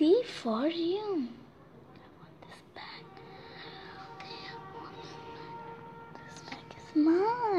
See for you. I want this bag. I want this bag. This bag is mine.